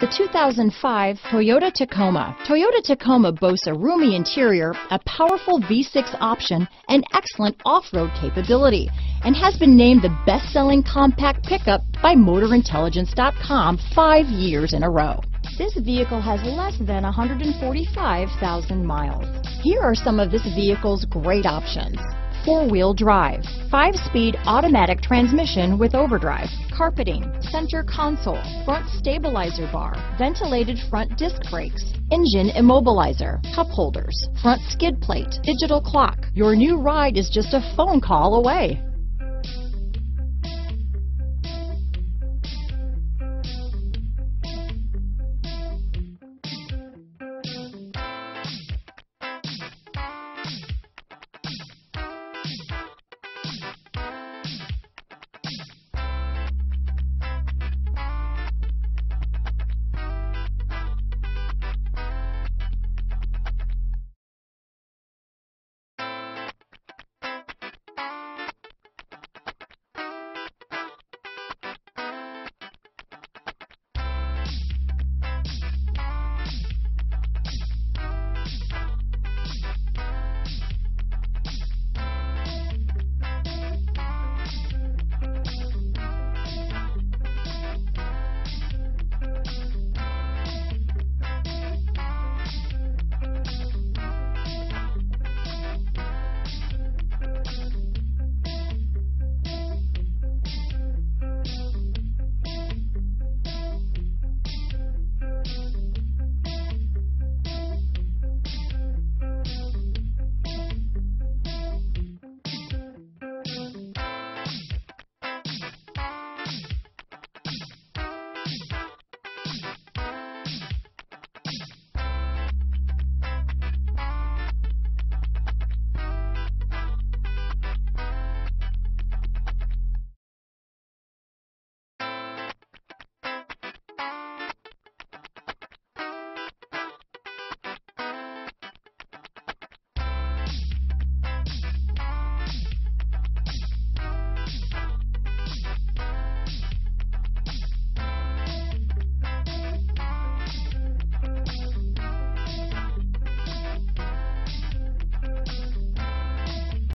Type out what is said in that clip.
The 2005 Toyota Tacoma. Toyota Tacoma boasts a roomy interior, a powerful V6 option, and excellent off-road capability, and has been named the best-selling compact pickup by MotorIntelligence.com five years in a row. This vehicle has less than 145,000 miles. Here are some of this vehicle's great options four-wheel drive, five-speed automatic transmission with overdrive, carpeting, center console, front stabilizer bar, ventilated front disc brakes, engine immobilizer, cup holders, front skid plate, digital clock. Your new ride is just a phone call away.